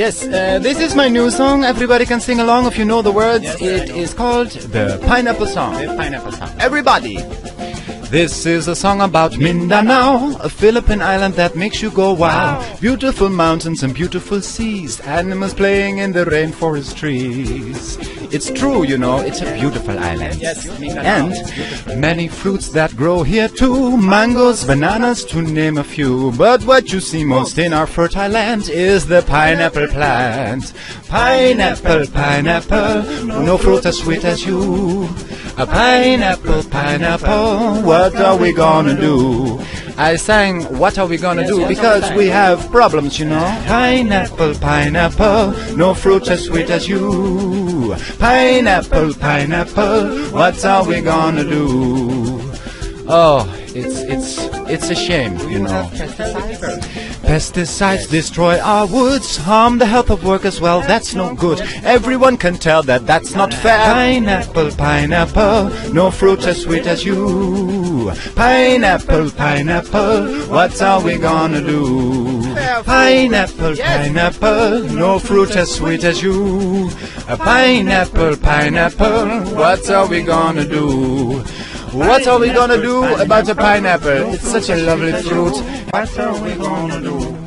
Yes, uh, this is my new song. Everybody can sing along if you know the words. Yes, it is called the Pineapple Song. The pineapple song. Everybody! This is a song about Mindanao, a Philippine island that makes you go wow. Wow. Beautiful mountains and beautiful seas, animals playing in the rainforest trees. It's true, you know, it's a beautiful island. Yes. And many fruits that grow here too, mangoes, bananas, to name a few. But what you see most in our fertile land is the pineapple plant. Pineapple, pineapple, no fruit as sweet as you. A pineapple, pineapple, what are we gonna do? I sang What Are We Gonna Do because we have problems, you know. Pineapple, pineapple, no fruit as sweet as you. Pineapple, pineapple, what are we gonna do? Oh, it's it's it's a shame, you know. Pesticides destroy our woods, harm the health of workers. Well, that's no good. Everyone can tell that that's not fair. Pineapple, pineapple, no fruit as sweet as you. Pineapple, pineapple, what are we gonna do? Pineapple, pineapple, no fruit as sweet as you. A pineapple, pineapple, what are we gonna do? What are we gonna do about the pineapple? It's such a lovely fruit. What are we gonna do?